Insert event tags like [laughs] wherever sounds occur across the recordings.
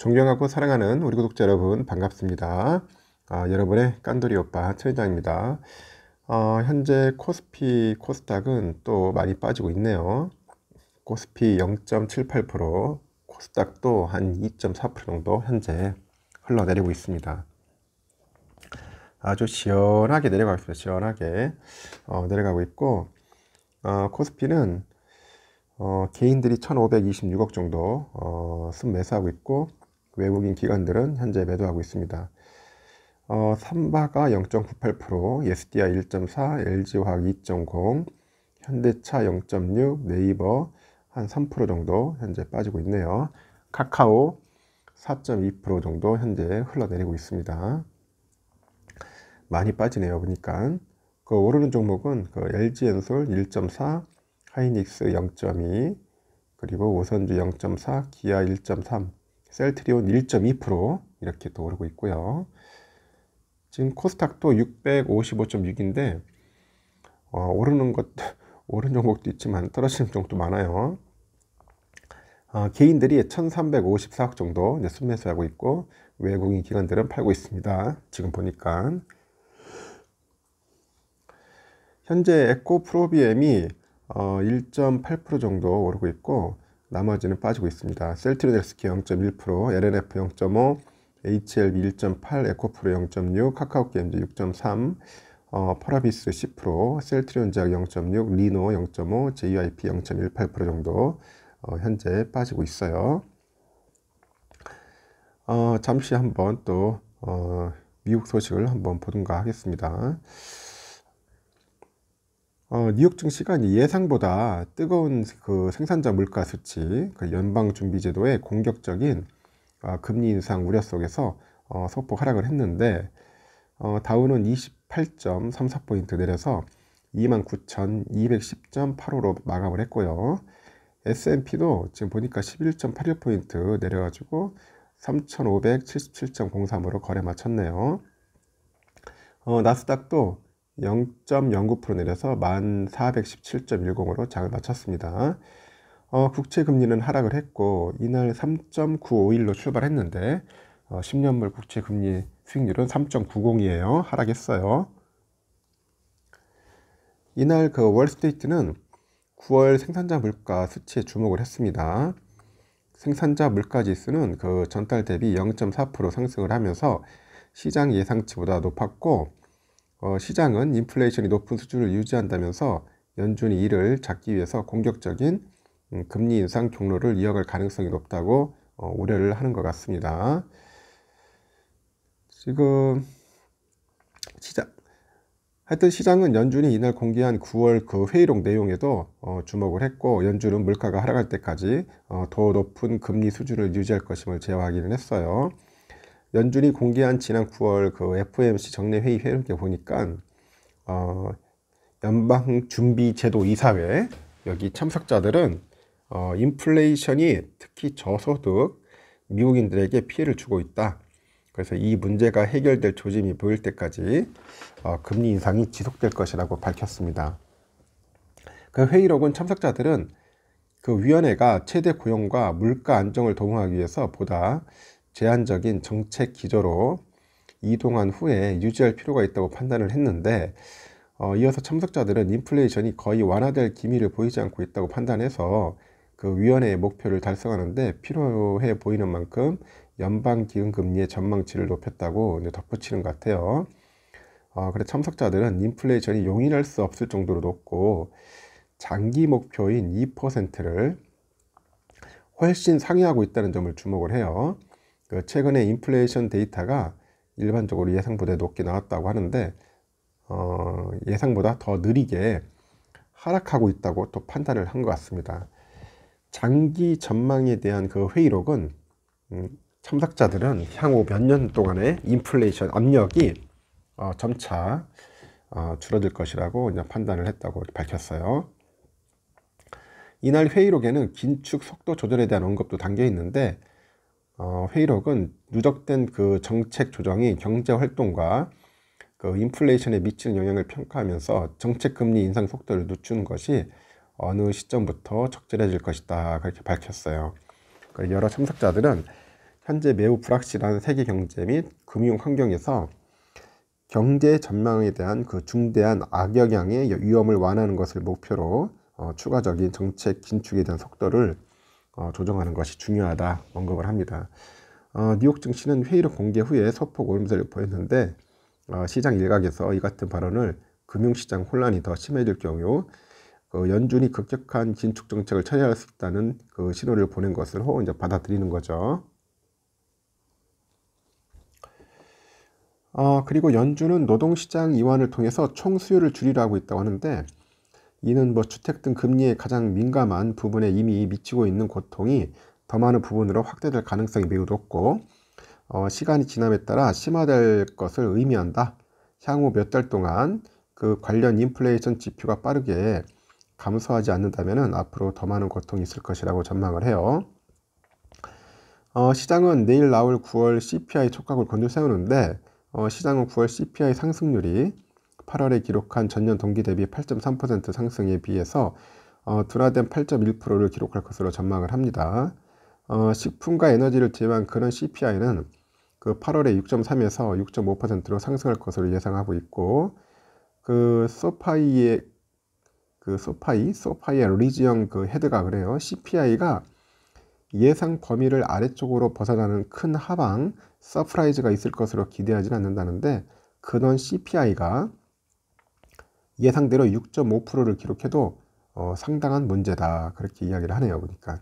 존경하고 사랑하는 우리 구독자 여러분 반갑습니다. 아, 여러분의 깐돌이 오빠 최회장입니다. 어, 현재 코스피 코스닥은 또 많이 빠지고 있네요. 코스피 0.78% 코스닥도 한 2.4% 정도 현재 흘러내리고 있습니다. 아주 시원하게 내려가고 있습니다. 시원하게 어, 내려가고 있고 어, 코스피는 어, 개인들이 1526억 정도 어, 순매수하고 있고 외국인 기관들은 현재 매도하고 있습니다. 어, 삼바가 0.98%, SDI 1.4, LG화학 2.0, 현대차 0.6, 네이버 한 3% 정도 현재 빠지고 있네요. 카카오 4.2% 정도 현재 흘러내리고 있습니다. 많이 빠지네요. 보니까 그 오르는 종목은 그 LG엔솔 1.4, 하이닉스 0.2, 그리고 오선주 0.4, 기아 1.3, 셀트리온 1.2% 이렇게 또 오르고 있고요. 지금 코스닥도 655.6인데 어, 오르는 것 [laughs] 오른 종목도 있지만 떨어지는 종목도 많아요. 어, 개인들이 1,354억 정도 이제 순매수하고 있고 외국인 기관들은 팔고 있습니다. 지금 보니까 현재 에코프로비엠이 어, 1.8% 정도 오르고 있고 나머지는 빠지고 있습니다. 셀트리온헬스케어 0.1%, L&F 0.5, HLB 1.8, 에코프로 0.6, 카카오게임즈 6.3, 어, 펄어비스 10%, 셀트리온제약 0.6, 리노 0.5, JYP 0.18% 정도 어, 현재 빠지고 있어요. 어, 잠시 한번 또 어, 미국 소식을 한번 보든가 하겠습니다. 어, 뉴욕 증시가 예상보다 뜨거운 그 생산자 물가 수치, 그 연방준비제도의 공격적인 어, 금리 인상 우려 속에서 어, 소폭 하락을 했는데 어, 다우는 28.34포인트 내려서 29,210.85로 마감을 했고요. S&P도 지금 보니까 11.81포인트 내려가지고 3,577.03으로 거래 마쳤네요. 어, 나스닥도 0.09% 내려서 1417.10으로 장을 마쳤습니다. 어, 국채 금리는 하락을 했고 이날 3.951로 출발했는데 어, 10년물 국채 금리 수익률은 3.90이에요. 하락했어요. 이날 그 월스트리트는 9월 생산자 물가 수치에 주목을 했습니다. 생산자 물가 지수는 그 전달 대비 0.4% 상승을 하면서 시장 예상치보다 높았고 어, 시장은 인플레이션이 높은 수준을 유지한다면서 연준이 이를 잡기 위해서 공격적인 음, 금리 인상 경로를 이어갈 가능성이 높다고 어, 우려를 하는 것 같습니다. 지금 시장 하여튼 시장은 연준이 이날 공개한 9월 그 회의록 내용에도 어, 주목을 했고 연준은 물가가 하락할 때까지 어, 더 높은 금리 수준을 유지할 것임을 제어하기는 했어요. 연준이 공개한 지난 9월 그 FOMC 정례 회의 회의록에 보니까 어, 연방 준비 제도 이사회 여기 참석자들은 어, 인플레이션이 특히 저소득 미국인들에게 피해를 주고 있다. 그래서 이 문제가 해결될 조짐이 보일 때까지 어, 금리 인상이 지속될 것이라고 밝혔습니다. 그 회의록은 참석자들은 그 위원회가 최대 고용과 물가 안정을 도모하기 위해서 보다 제한적인 정책 기조로 이동한 후에 유지할 필요가 있다고 판단을 했는데 어, 이어서 참석자들은 인플레이션이 거의 완화될 기미를 보이지 않고 있다고 판단해서 그 위원회의 목표를 달성하는데 필요해 보이는 만큼 연방 기금 금리의 전망치를 높였다고 덧붙이는 것 같아요. 어, 그래 참석자들은 인플레이션이 용인할 수 없을 정도로 높고 장기 목표인 2%를 훨씬 상회하고 있다는 점을 주목을 해요. 그 최근에 인플레이션 데이터가 일반적으로 예상보다 높게 나왔다고 하는데 어, 예상보다 더 느리게 하락하고 있다고 또 판단을 한 것 같습니다. 장기 전망에 대한 그 회의록은 음, 참석자들은 향후 몇 년 동안의 인플레이션 압력이 어, 점차 어, 줄어들 것이라고 판단을 했다고 밝혔어요. 이날 회의록에는 긴축 속도 조절에 대한 언급도 담겨 있는데 어, 회의록은 누적된 그 정책 조정이 경제 활동과 그 인플레이션에 미치는 영향을 평가하면서 정책 금리 인상 속도를 늦추는 것이 어느 시점부터 적절해질 것이다 그렇게 밝혔어요. 여러 참석자들은 현재 매우 불확실한 세계 경제 및 금융 환경에서 경제 전망에 대한 그 중대한 악영향의 위험을 완화하는 것을 목표로 어, 추가적인 정책 긴축에 대한 속도를 어, 조정하는 것이 중요하다 언급을 합니다. 어, 뉴욕 증시는 회의록 공개 후에 소폭 오름세를 보였는데 어, 시장 일각에서 이 같은 발언을 금융시장 혼란이 더 심해질 경우 그 연준이 급격한 긴축 정책을 처리할 수 있다는 그 신호를 보낸 것을 호 이제 받아들이는 거죠. 어, 그리고 연준은 노동시장 이완을 통해서 총 수요를 줄이라고 있다고 하는데 이는 뭐 주택 등 금리에 가장 민감한 부분에 이미 미치고 있는 고통이 더 많은 부분으로 확대될 가능성이 매우 높고 어, 시간이 지남에 따라 심화될 것을 의미한다. 향후 몇 달 동안 그 관련 인플레이션 지표가 빠르게 감소하지 않는다면 앞으로 더 많은 고통이 있을 것이라고 전망을 해요. 어, 시장은 내일 나올 9월 CPI 촉각을 건들 세우는데 어, 시장은 9월 CPI 상승률이 8월에 기록한 전년 동기 대비 8.3% 상승에 비해서 어, 둔화된 8.1%를 기록할 것으로 전망을 합니다. 어, 식품과 에너지를 제외한 그런 CPI는 그 8월에 6.3에서 6.5%로 상승할 것으로 예상하고 있고 그 소파이의 그 소파이 소파이의 리지형 그 헤드가 그래요. CPI가 예상 범위를 아래쪽으로 벗어나는 큰 하방 서프라이즈가 있을 것으로 기대하지는 않는다는데 근원 CPI가 예상대로 6.5%를 기록해도 어, 상당한 문제다. 그렇게 이야기를 하네요 보니까.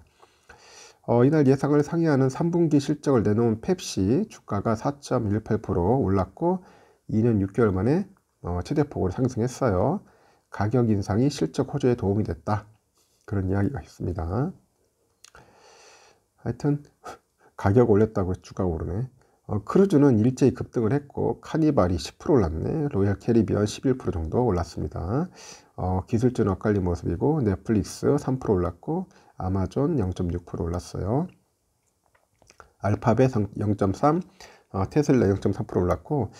어, 이날 예상을 상회하는 3분기 실적을 내놓은 펩시 주가가 4.18% 올랐고 2년 6개월 만에 어, 최대폭으로 상승했어요. 가격 인상이 실적 호조에 도움이 됐다. 그런 이야기가 있습니다. 하여튼 가격 올렸다고 주가 오르네 어, 크루즈는 일제히 급등을 했고 카니발이 10% 올랐네. 로얄 캐리비안 11% 정도 올랐습니다. 어, 기술주는 엇갈린 모습이고 넷플릭스 3% 올랐고 아마존 0.6% 올랐어요. 알파벳 0.3 어, 테슬라 0.3% 올랐고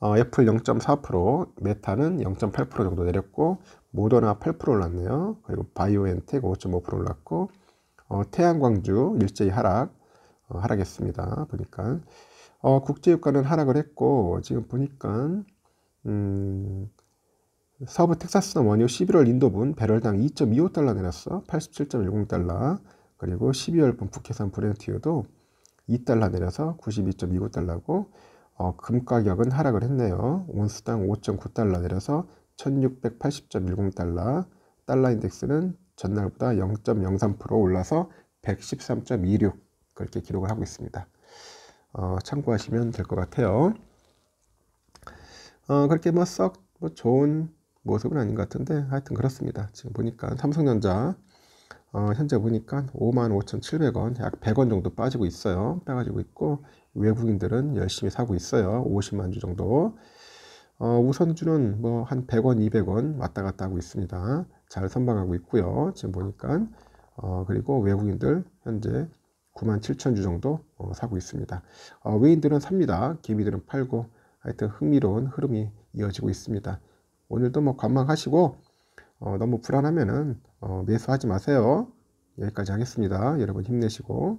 어, 애플 0.4% 메타는 0.8% 정도 내렸고 모더나 8% 올랐네요. 그리고 바이오엔텍 5.5% 올랐고 어, 태양광주 일제히 하락 어, 하락했습니다. 보니까 어, 국제유가는 하락을 했고 지금 보니까 음, 서부 텍사스는 원유 11월 인도분 배럴당 2.25달러 내렸어. 87.10달러. 그리고 12월분 북해산 브렌트유도 2달러 내려서 92.29달러고 어, 금 가격은 하락을 했네요. 온수당 5.9달러 내려서 1680.10달러. 달러 인덱스는 전날보다 0.03% 올라서 113.26 그렇게 기록을 하고 있습니다 어, 참고하시면 될 것 같아요. 어, 그렇게 뭐 썩 뭐 좋은 모습은 아닌 것 같은데 하여튼 그렇습니다. 지금 보니까 삼성전자 어, 현재 보니까 55,700원 약 100원 정도 빠지고 있어요. 빠가지고 있고 외국인들은 열심히 사고 있어요. 50만 주 정도. 어, 우선주는 뭐 한 100원, 200원 왔다 갔다 하고 있습니다. 잘 선방하고 있고요. 지금 보니까 어, 그리고 외국인들 현재 9만 7천 주 정도 어, 사고 있습니다. 어, 외인들은 삽니다. 기미들은 팔고 하여튼 흥미로운 흐름이 이어지고 있습니다. 오늘도 뭐 관망하시고 어, 너무 불안하면은 어, 매수하지 마세요. 여기까지 하겠습니다. 여러분 힘내시고